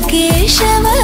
Keshava